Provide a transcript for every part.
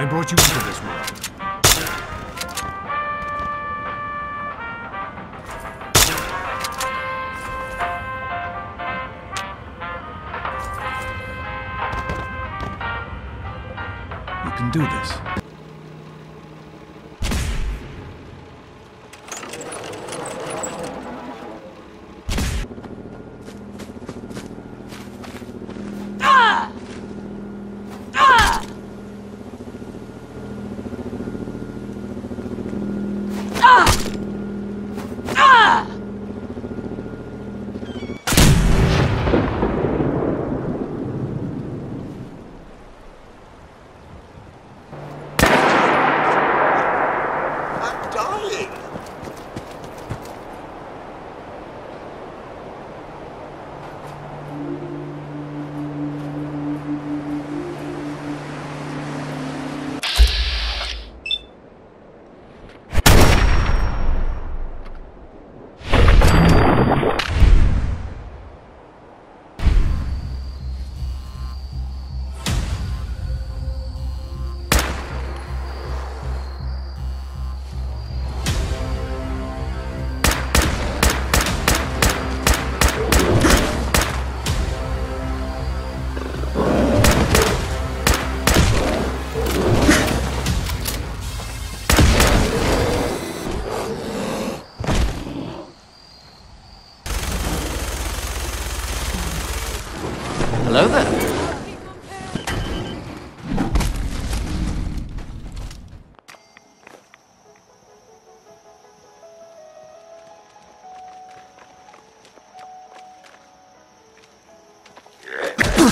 I brought you into this world. You can do this.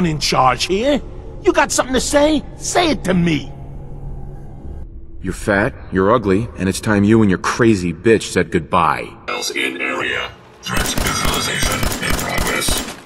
In charge here. You got something to say? Say it to me. You're fat, you're ugly, and it's time you and your crazy bitch said goodbye. Else in area. Threat visualization in progress.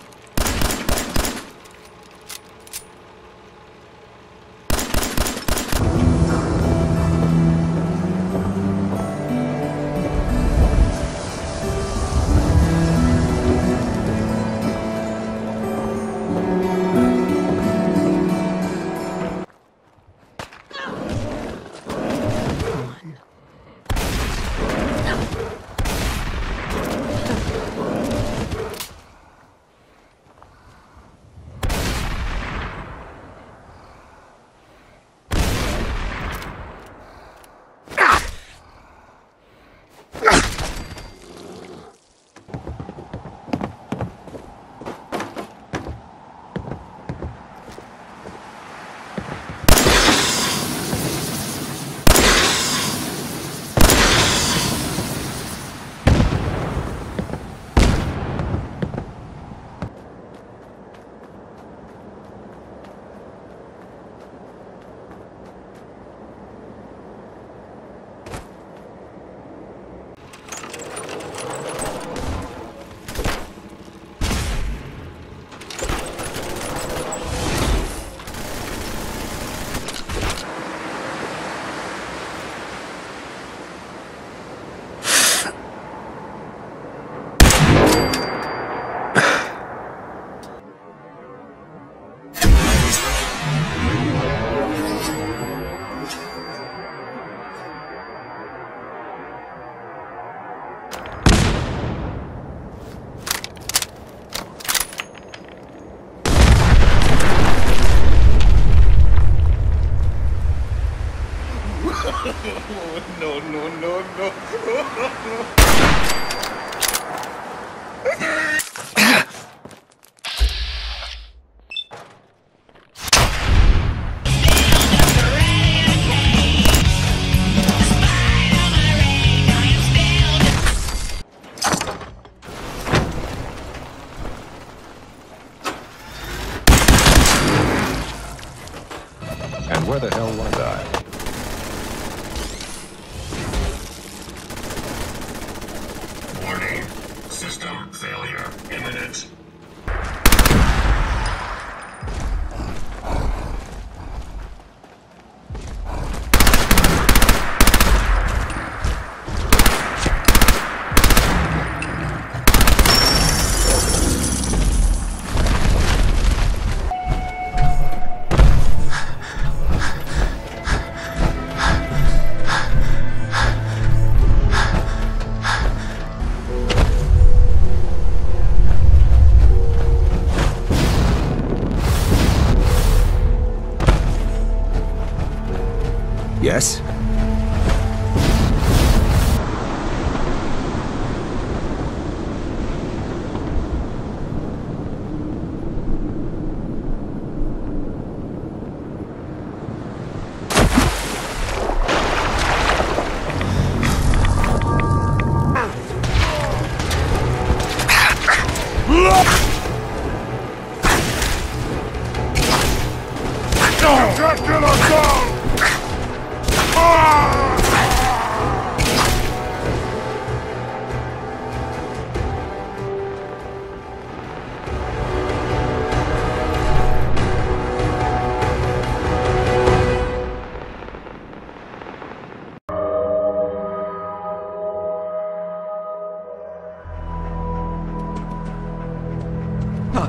No, no, no, no. Yes?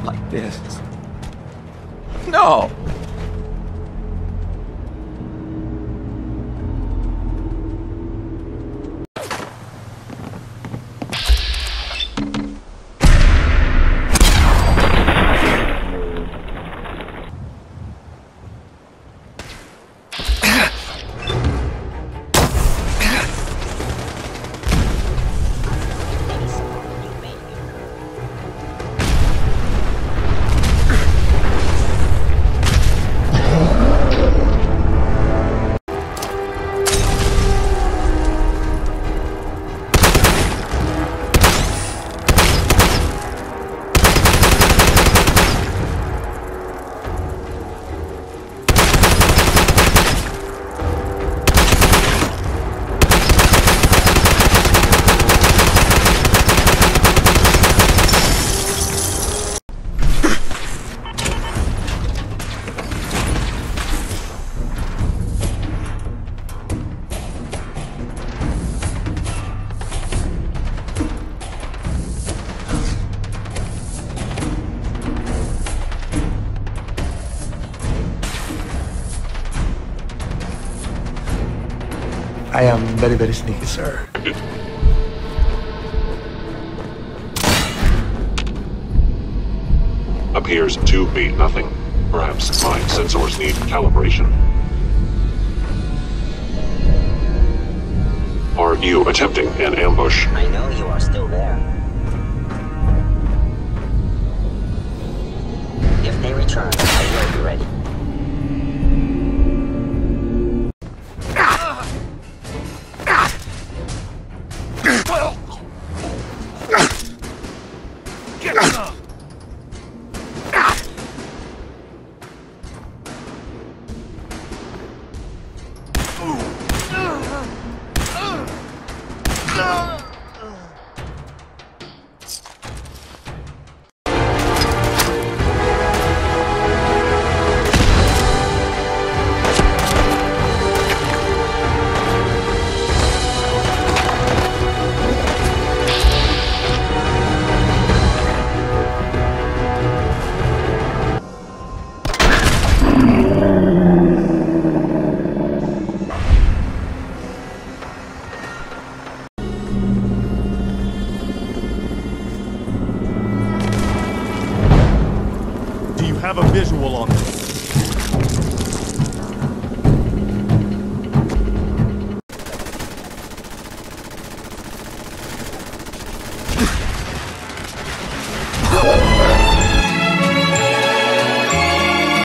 Like this. No! I am very, very sneaky, sir. Appears to be nothing. Perhaps my sensors need calibration. Are you attempting an ambush? I know you are still there. If they return, Não! have a visual on them.